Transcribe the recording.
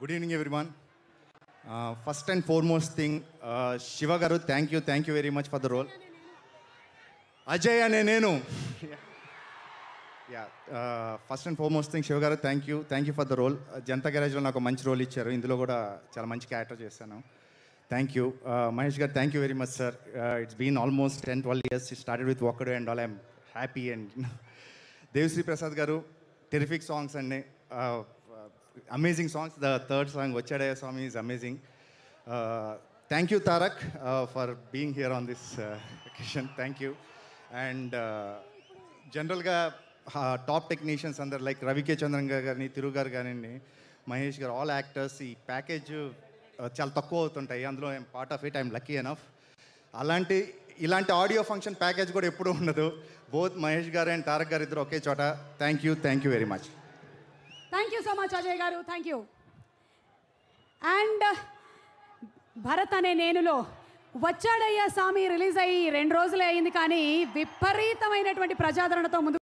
Good evening everyone first and foremost thing Shiva గారు thank you thank you very much for the role Ajay అనే నేను yeah first and foremost thing Shiva గారు thank you thank you for the role Janata గ్యారేజ్లో నాకు మంచి role ఇచ్చారు ఇందులో కూడా చాలా మంచి క్యారెక్టర్ చేశాను థ్యాంక్ యూ మహేష్ గారు thank you very much sir it's been almost ten twelve years started with Okkadu and all I'm happy and Devisri Prasad గారు టెరిఫిక్ సాంగ్స్ అండి amazing songs the third song వచ్చాడయ్య Swamy is amazing thank you Tarak for being here on this occasion thank you and జనరల్గా top technicians అందరు like Ravi K Chandran గారు కానీ తిరుగు గారు కానీ మహేష్ గారు all actors ఈ ప్యాకేజ్ చాలా తక్కువ అవుతుంటాయి. అందులో I'm part of it I'm lucky enough అలాంటి ఇలాంటి ఆడియో ఫంక్షన్ ప్యాకేజ్ కూడా ఎప్పుడూ ఉండదు. బోత్ మహేష్ గారు అండ్ తారక్ గారు ఇద్దరు ఒకే చోట. Thank you thank you very much you so much Ajay గారు థ్యాంక్ యూ అండ్ భరత్ అనే నేనులో వచ్చాడయ్యా స్వామి రిలీజ్ అయ్యి రెండు రోజులే అయింది కానీ విపరీతమైనటువంటి ప్రజాదరణతో ముందు